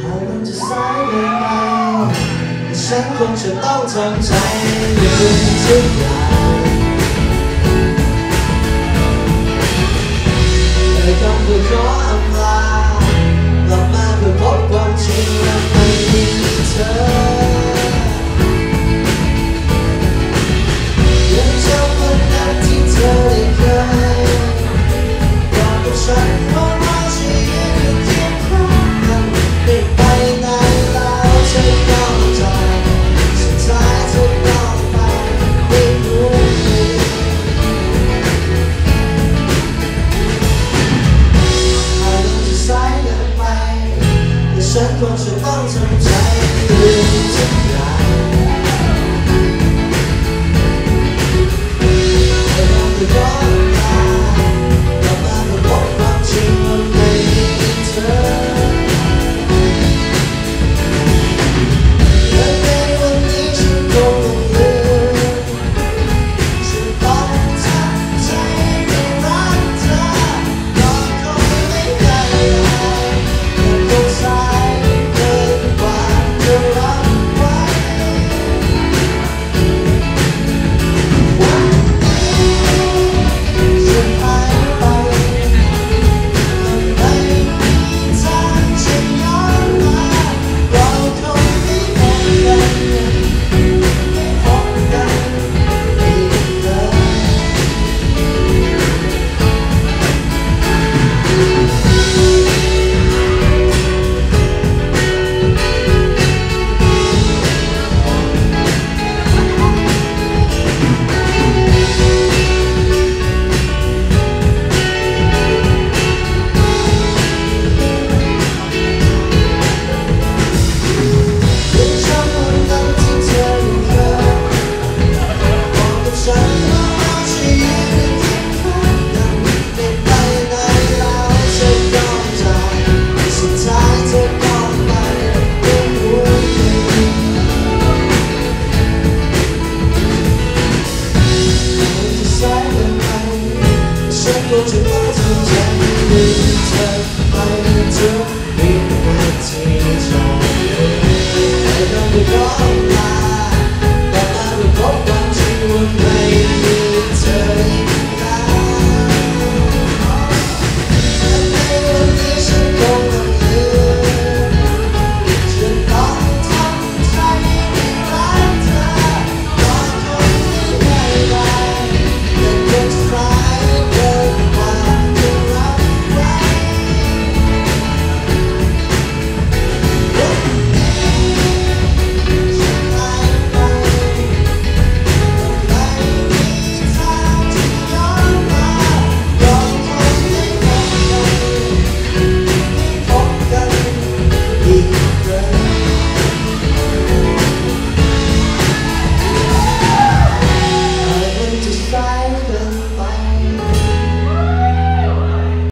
หากมันจะสายเกินไปฉันคงจะต้องทำใจลืมทุกง ฉันควรจะต้องทำใจตื่น 我爱情，像一缕尘，爱恨着。